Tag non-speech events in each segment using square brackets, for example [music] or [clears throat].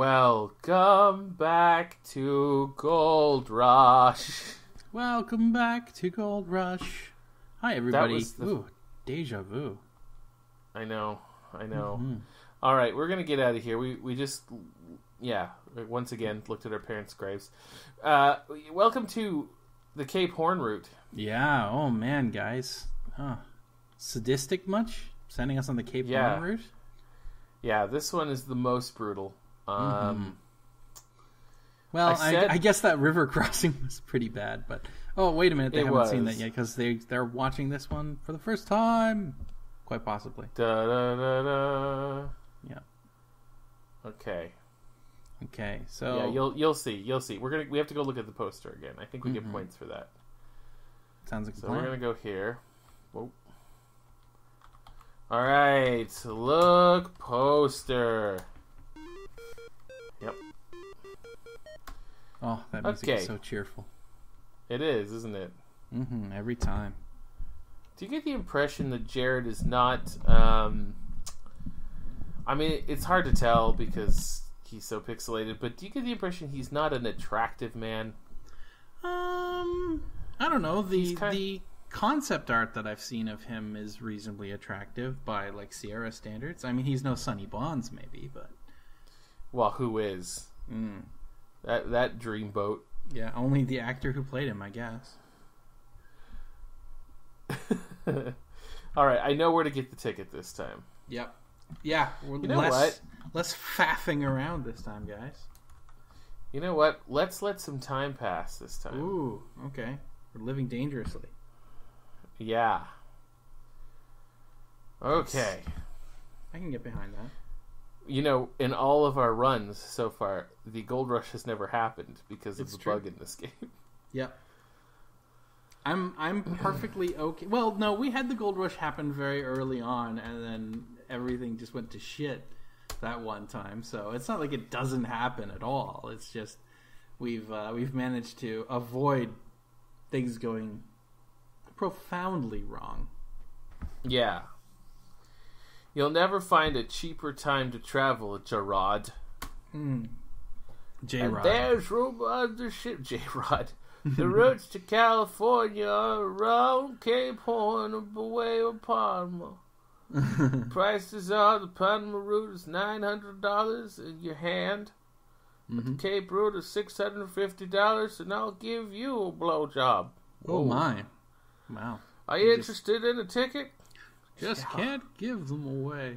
Welcome back to Gold Rush. Welcome back to Gold Rush. Hi, everybody. was the- Ooh, deja vu. I know, I know. Mhm. All right, we're gonna get out of here. We we just yeah, once again looked at our parents' graves. Uh, welcome to the Cape Horn route. Yeah. Oh man, guys. Huh. Sadistic much? Sending us on the Cape Yeah. Horn route? Yeah, this one is the most brutal. Um, Well, I I, said- I guess that river [laughs] crossing was pretty bad, but oh, wait a minute, they haven't seen that yet because they they're watching this one for the first time, quite possibly. da da da da. Yeah. Okay. Okay, so Yeah, you'll you'll see. You'll see. We're gonna we have to go look at the poster again. I think we get Mhm. points for that. sounds like So plan. we're gonna go here. Whoa. All right, look poster. Yep, Oh, that music Okay. is so cheerful. it is, isn't it? Mm-hmm. every time. Do you get the impression that Jerrod is not? Um, I mean, it's hard to tell because he's so pixelated. But do you get the impression he's not an attractive man? Um, I don't know. The kind- the concept art that I've seen of him is reasonably attractive by like Sierra standards. I mean, he's no Sonny Bonds, maybe, but Well, who is mm, that? That dreamboat. yeah, only the actor who played him, I guess. [laughs] All right, I know where to get the ticket this time. Yep. Yeah, we're You know less what? less faffing around this time, guys. You know what? Let's let some time pass this time. Ooh, okay. We're living dangerously. Yeah. Okay. I can get behind that. You know, in all of our runs so far, the gold rush has never happened because of It's the true. bug in this [laughs] game. Yep. I'm I'm perfectly [clears throat] okay. Well, no, we had the gold rush happen very early on, and then everything just went to shit that one time. So it's not like it doesn't happen at all. It's just we've uh, we've managed to avoid things going profoundly wrong. Yeah. You'll never find a cheaper time to travel, Gerard. J Rod. there's room on the ship, [laughs] J Rod. The routes to California are around Cape Horn away of Palma. [laughs] Prices are the Panama route is nine hundred dollars in your hand. Mhm. Cape route is six hundred and fifty dollars, and I'll give you a blowjob. Oh my! Wow. Are you Just- interested in a ticket? Just Yeah. can't give them away.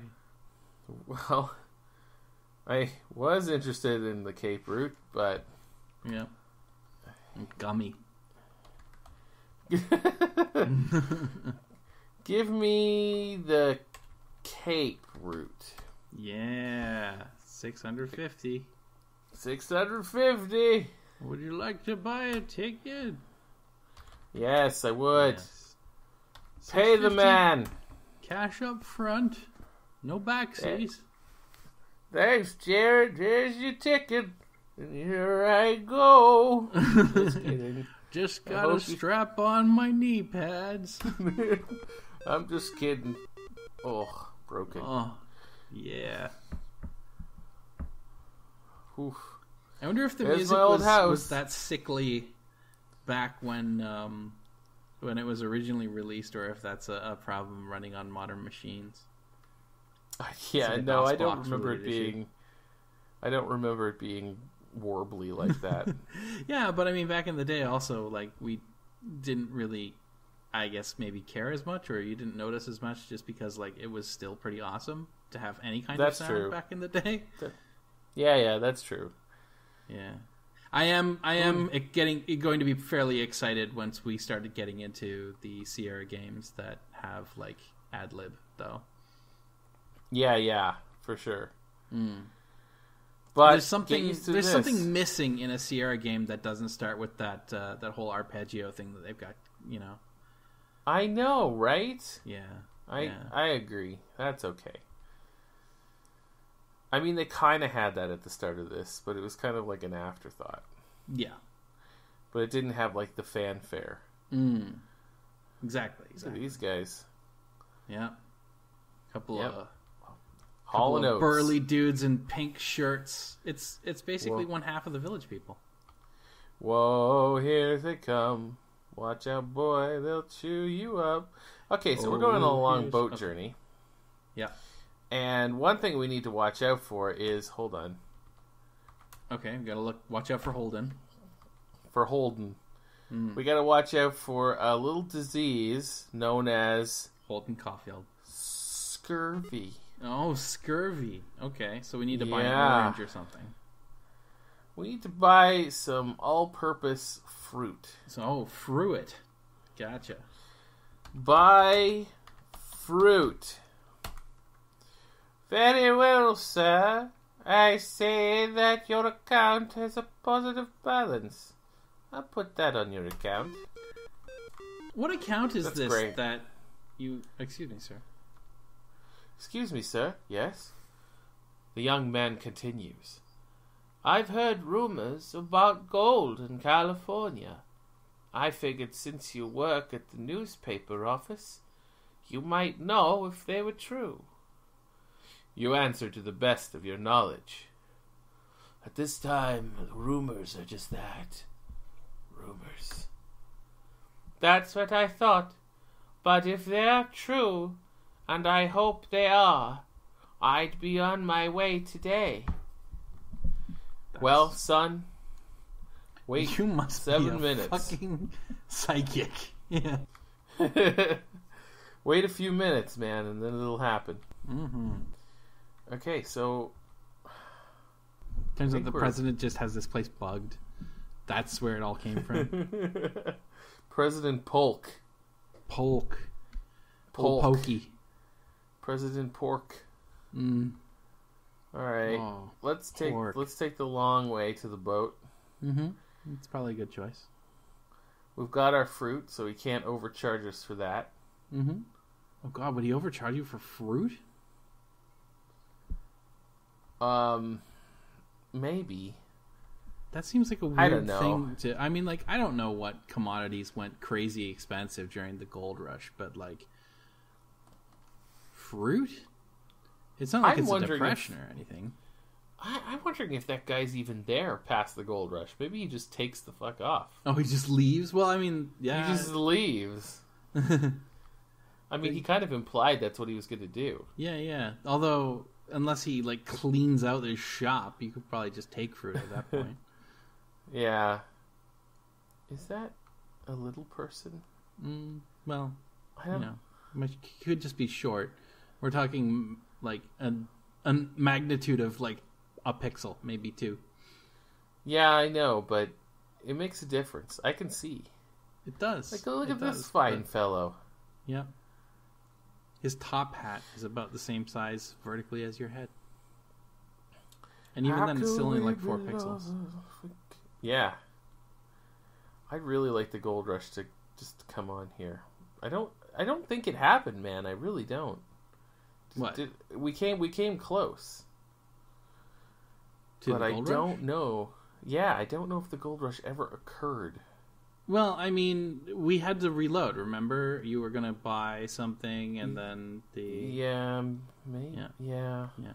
Well, I was interested in the Cape route, but Yeah. Gummy. [laughs] give me the Cape route. Yeah. Six hundred fifty. Six hundred fifty. Would you like to buy a ticket? Yes, I would. Yes. Pay the man. Cash up front. No backseas. Thanks, Jerrod. There's your ticket. And here I go. Just kidding. [laughs] Just gotta hope you- strap on my knee pads. [laughs] I'm just kidding. Oh, broken. oh, yeah. Oof. I wonder if the There's music was, house. was that sickly back when um, when it was originally released, or if that's a, a problem running on modern machines. Uh, yeah, like no, I don't remember it related issue. being. I don't remember it being warbly like that. [laughs] Yeah, but I mean, back in the day, also like we didn't really, I guess, maybe care as much, or you didn't notice as much, just because like it was still pretty awesome to have any kind That's of sound true. back in the day. yeah, yeah, that's true. Yeah, I am. I am getting going to be fairly excited once we started getting into the Sierra games that have like AdLib, though. Yeah, yeah, for sure. Mm. But there's something. There's this. something missing in a Sierra game that doesn't start with that uh, that whole arpeggio thing that they've got. You know. I know, right? Yeah. I Yeah. I agree. That's okay. I mean, they kind of had that at the start of this, but it was kind of like an afterthought. Yeah. But it didn't have like the fanfare. Mm. Exactly. Exactly. these guys. Yeah. Couple Yep. of Hall Couple of burly dudes in pink shirts. It's it's basically Whoa. one half of the Village People. Whoa, here they come. Watch out, boy, they'll chew you up. Okay, so we're going on a Oh, long boat okay. journey. Yeah. And one thing we need to watch out for is hold on. Okay, we gotta look. Watch out for Holden. For Holden. Mm. We got to watch out for a little disease known as Holden Caulfield. scurvy. Oh, scurvy. Okay, so we need to buy an Yeah. orange or something. We need to buy some all-purpose fruit. So, oh, fruit. Gotcha. Buy fruit. Very well, sir. I say that your account has a positive balance. I'll put that on your account. What account is That's this great. that you? Excuse me, sir. Excuse me, sir. Yes? The young man continues. I've heard rumors about gold in California. I figured since you work at the newspaper office, you might know if they were true. You answer to the best of your knowledge. At this time, rumors are just that. Rumors. That's what I thought. But if they're true, and I hope they are, I'd be on my way today. Well, son, wait. you must seven be a minutes. fucking psychic. [laughs] Yeah. [laughs] wait a few minutes, man, and then it'll happen. Mm-hmm. Okay, so Turns out the we're- president just has this place bugged. That's where it all came from. [laughs] President Polk, Polk. Pol Polk, Pokey. President Pork. Mm. All right, Oh. let's take pork. let's take the long way to the boat. Mm-hmm. It's probably a good choice. We've got our fruit, so he can't overcharge us for that. Mm-hmm. Oh God, would he overcharge you for fruit? Um, maybe. That seems like a weird thing to. I mean, like I don't know what commodities went crazy expensive during the gold rush, but like fruit. It's not like I'm it's a wondering if- depression or anything. I, I'm wondering if that guy's even there past the gold rush. Maybe he just takes the fuck off. Oh, he just leaves. Well, I mean, yeah. He just leaves. [laughs] I mean, he kind of implied that's what he was going to do. yeah, yeah. Although, unless he like cleans out his shop, you could probably just take fruit at that point. [laughs] Yeah. Is that a little person? mm, well, I don't know, it could just be short. We're talking like a, a magnitude of like a pixel, maybe two. Yeah, I know, but it makes a difference. I can see. It does. Like, look It at this does, fine but- fellow. Yeah. His top hat is about the same size vertically as your head. And even How then, it's still only like four pixels. lovers if we c- Yeah. I'd really like the gold rush to just come on here. I don't. I don't think it happened, man. I really don't. What? Did, we came. We came close, To but I gold don't know. Yeah, I don't know if the gold rush ever occurred. Well, I mean, we had to reload. Remember, you were gonna buy something, Mm. and then the Yeah, me, Yeah. Yeah. Yeah.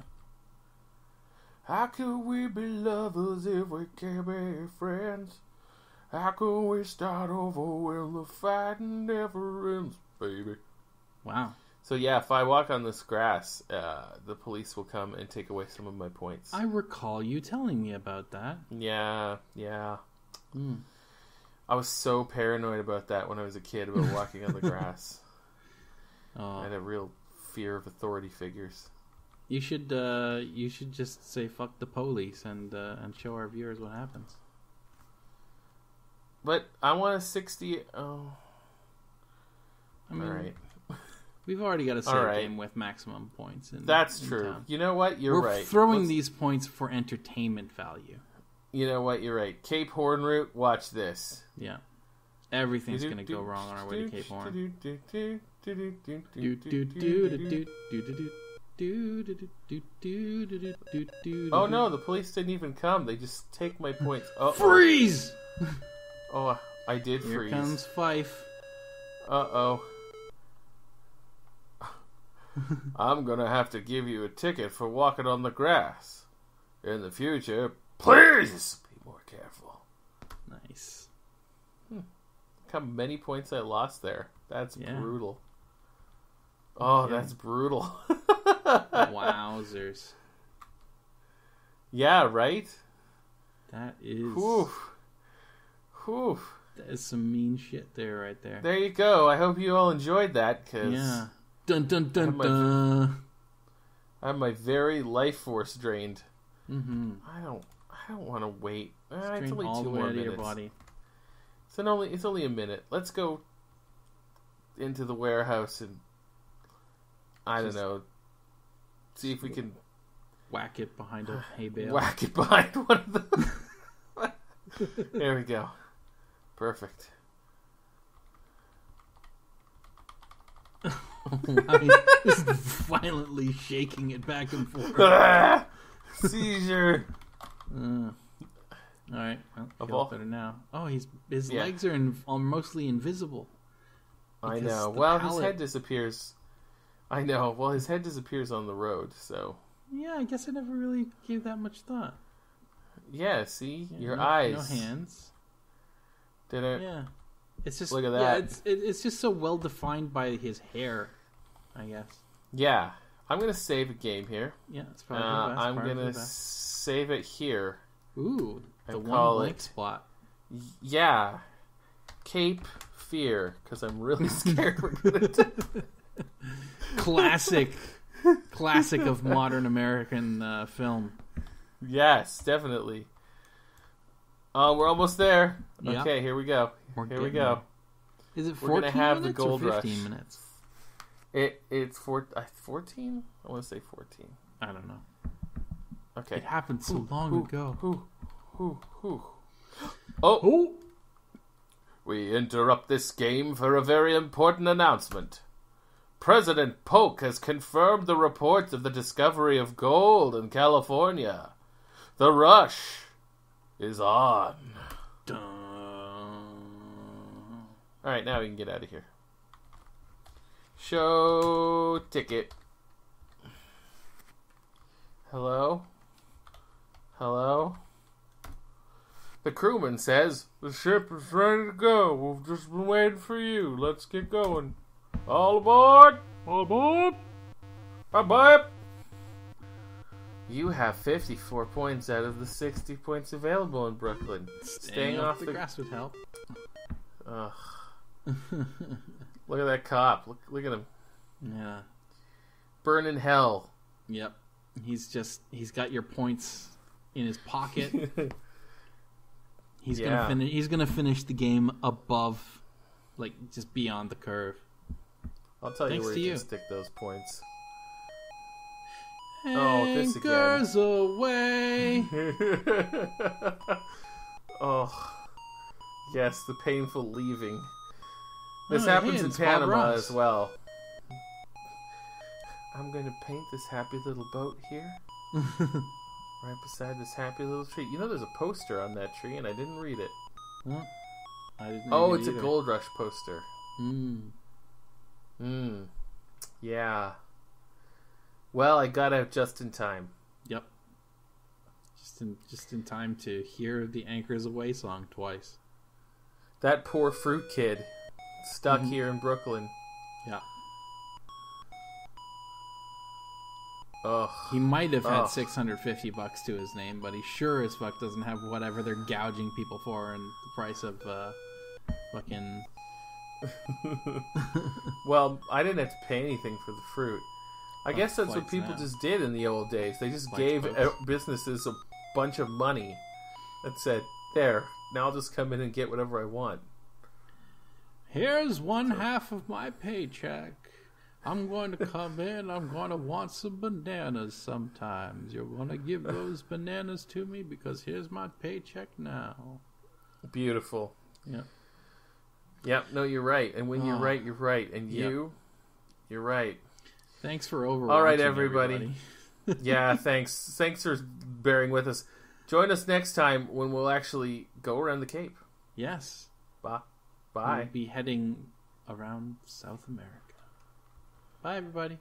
How could we be lovers if we can't be friends? How could we start over when the fighting never ends, baby? wow. So yeah, if I walk on this grass, uh, the police will come and take away some of my points. I recall you telling me about that. Yeah, yeah. Mm. I was so paranoid about that when I was a kid about [laughs] walking on the grass. I [laughs] Oh, had a real fear of authority figures. you should uh, you should just say fuck the police and uh, and show our viewers what happens. But I want a sixty. Oh, I mean, all right. [laughs] we've already got a save right. game with maximum points. In, That's in true. town. You know what? You're We're right. throwing Let's- these points for entertainment value you know what? You're right. Cape Horn route. Watch this. Yeah. Everything's going to go wrong on our way to Cape Horn. Oh no, the police didn't even come. They just take my points. Oh, Freeze! Oh, I did freeze. Here comes Fife. Uh oh. I'm gonna have to give you a ticket for walking on the grass. In the future, please be more careful. Nice. Look how many points I lost there. That's Yeah. brutal. Oh, Okay. that's brutal. [laughs] Wowzers. yeah, right? That is Whew. Whew. that is some mean shit there right there. There you go. I hope you all enjoyed that because Yeah. Dun dun dun my- dun. I have my very life force drained. Mm-hmm. I don't. I don't want to wait. Uh, it's only two more minutes. It's an only. It's only a minute. Let's go into the warehouse and I Just- don't know. See if we can Whack it behind a [sighs] hay bale. whack it behind [laughs] one of them. [laughs] there we go. Perfect. [laughs] Just violently shaking it back and forth. Ah! Seizure. Uh, all right, well, Of all- better now. Oh, he's his Yeah. legs are in, are mostly invisible. I know. Well, his head disappears. I know. Well, his head disappears on the road. So Yeah, I guess I never really gave that much thought. yeah. See Yeah, your no, eyes. no hands. Did it? Yeah, it's just Look at that. Yeah, it's it, it's just so well defined by his hair. I guess. Yeah. I'm gonna save a game here. Yeah, it's Uh, probably the best. I'm probably gonna the save it here. Ooh, the one call blank it- spot. Yeah. Cape Fear, because I'm really [laughs] scared we're gonna. do- [laughs] Classic, classic of modern American uh, film. yes, definitely. Uh, we're almost there. Yeah. Okay, here we go. We're Here we go. there. Is it We're gonna 14 have the minutes gold or 15 rush. minutes? It it's four, uh, 14? I want to say 14. I don't know. Okay. It happened so Ooh, long ooh, ago. Who? Who? Who? Oh, Oh, we interrupt this game for a very important announcement. President Polk has confirmed the reports of the discovery of gold in California. The rush is on. Dun. All right, now we can get out of here. Show ticket. Hello? Hello? The crewman says, The ship is ready to go. We've just been waiting for you. Let's get going. All aboard! All aboard! Bye bye! You have 54 points out of the 60 points available in Brooklyn. Staying off the, grass would help. Ugh. [laughs] Look at that cop. Look, look at him. yeah. Burn in hell. Yep. He's just he's got your points in his pocket. [laughs] He's Yeah. gonna finish. He's gonna finish the game above, like just beyond the curve. I'll tell Thanks you where to you you. can stick those points. Oh, this again. Away. [laughs] oh, yes, the painful leaving. This Oh, happens in Panama as well. I'm going to paint this happy little boat here, [laughs] right beside this happy little tree. You know, there's a poster on that tree, and I didn't read it. Huh? I didn't Oh, it it's a. Gold Rush poster. Mm. Hmm. Yeah. Well, I got out just in time. Yep. Just in just in time to hear the Anchors Aweigh song twice. That poor fruit kid, stuck Mhm. here in Brooklyn. Yeah. Ugh. He might have had Ugh. 650 bucks to his name, but he sure as fuck doesn't have whatever they're gouging people for and the price of uh, fucking. [laughs] Well, I didn't have to pay anything for the fruit. I guess that's what people now. just did in the old days. They just gave businesses a bunch of money and said, "There, now I'll just come in and get whatever I want." Here's one half of my paycheck. I'm going to come in. I'm going to want some bananas sometimes. You're going to give those bananas to me because here's my paycheck now. Beautiful. Yeah. Yep. No, you're right. And when you're Oh. right, you're right. And Yep. you, you're right. Thanks for over. All right, everybody. [laughs] [laughs] yeah, thanks. Thanks for bearing with us. Join us next time when we'll actually go around the Cape. Yes. Bye. We'll be heading around South America. Bye, everybody.